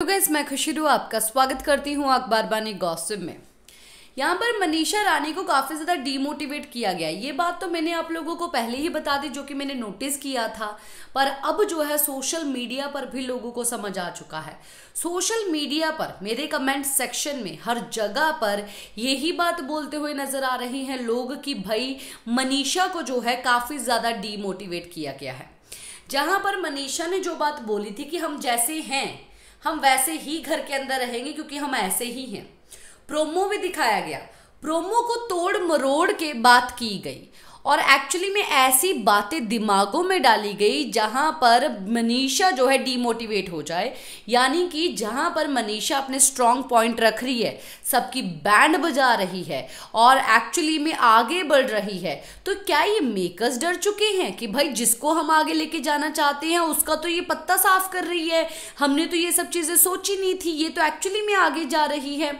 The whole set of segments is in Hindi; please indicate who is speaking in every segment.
Speaker 1: गाइस मैं खुशरू आपका स्वागत करती हूँ अखबार बानी गॉसिप में। यहाँ पर मनीषा रानी को काफ़ी ज़्यादा डीमोटिवेट किया गया। ये बात तो मैंने आप लोगों को पहले ही बता दी, जो कि मैंने नोटिस किया था, पर अब जो है सोशल मीडिया पर भी लोगों को समझ आ चुका है। सोशल मीडिया पर, मेरे कमेंट सेक्शन में, हर जगह पर यही बात बोलते हुए नज़र आ रही हैं लोग कि भाई, मनीषा को जो है काफ़ी ज़्यादा डीमोटिवेट किया गया है। जहाँ पर मनीषा ने जो बात बोली थी कि हम जैसे हैं हम वैसे ही घर के अंदर रहेंगे क्योंकि हम ऐसे ही हैं। प्रोमो भी दिखाया गया। प्रोमो को तोड़ मरोड़ के बात की गई। और एक्चुअली में ऐसी बातें दिमागों में डाली गई जहाँ पर मनीषा जो है डीमोटिवेट हो जाए। यानी कि जहाँ पर मनीषा अपने स्ट्रॉन्ग पॉइंट रख रही है, सबकी बैंड बजा रही है और एक्चुअली में आगे बढ़ रही है। तो क्या ये मेकर्स डर चुके हैं कि भाई जिसको हम आगे लेके जाना चाहते हैं, उसका तो ये पत्ता साफ़ कर रही है? हमने तो ये सब चीज़ें सोची नहीं थी, ये तो एक्चुअली में आगे जा रही है।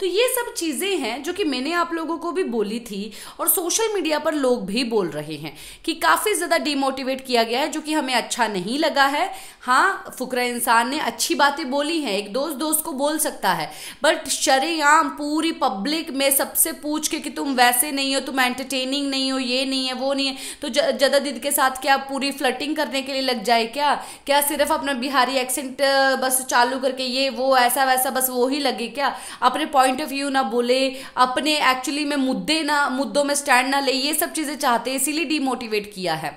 Speaker 1: तो ये सब चीज़ें हैं जो कि मैंने आप लोगों को भी बोली थी और सोशल मीडिया पर लोग भी बोल रहे हैं कि काफ़ी ज़्यादा डिमोटिवेट किया गया है, जो कि हमें अच्छा नहीं लगा है। हाँ फुकरा इंसान ने अच्छी बातें बोली हैं, एक दोस्त दोस्त को बोल सकता है बट शरेआम पूरी पब्लिक में सबसे पूछ के कि तुम वैसे नहीं हो, तुम एंटरटेनिंग नहीं हो, ये नहीं है, वो नहीं है तो जदा दीद के साथ क्या पूरी फ्लटिंग करने के लिए लग जाए क्या? क्या सिर्फ़ अपना बिहारी एक्सेंट बस चालू करके ये, वो, ऐसा वैसा बस वो ही लगे क्या? अपने पॉइंट ऑफ़ व्यू ना बोले, अपने एक्चुअली में मुद्दे ना, मुद्दों में स्टैंड ना ले, ये सब चीज़ें चाहते हैं इसीलिए डिमोटिवेट किया है।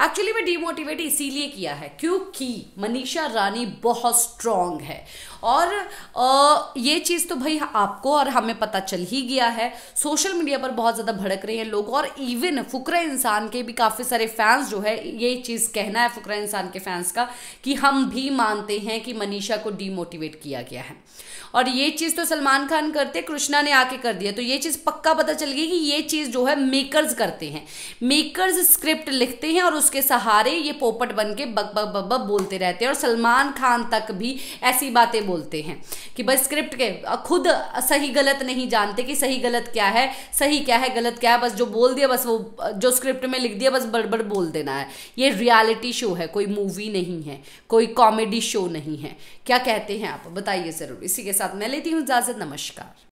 Speaker 1: एक्चुअली में डिमोटिवेट इसीलिए किया है क्योंकि मनीषा रानी बहुत स्ट्रांग है। और आ, ये चीज़ तो भाई आपको और हमें पता चल ही गया है। सोशल मीडिया पर बहुत ज़्यादा भड़क रहे हैं लोग और इवन फुकरा इंसान के भी काफ़ी सारे फैंस जो है ये चीज़ कहना है फुकरा इंसान के फैंस का कि हम भी मानते हैं कि मनीषा को डीमोटिवेट किया गया है। और ये चीज़ तो सलमान खान करते कृष्णा ने आके कर दिया। तो ये चीज़ पक्का पता चल गई कि ये चीज़ जो है मेकर्स करते हैं। मेकर्स स्क्रिप्ट लिखते हैं और उसके सहारे ये पोपट बन के बक बक बक बक बोलते रहते हैं और सलमान खान तक भी ऐसी बातें बोलते हैं कि बस स्क्रिप्ट के खुद सही गलत नहीं जानते कि सही गलत क्या है, सही क्या है, गलत क्या है, बस जो बोल दिया, बस वो जो स्क्रिप्ट में लिख दिया, बस बड़बड़ बोल देना है। ये रियलिटी शो है, कोई मूवी नहीं है, कोई कॉमेडी शो नहीं है। क्या कहते हैं आप? बताइए ज़रूर। इसी के साथ मैं लेती हूँ इजाज़त, नमस्कार।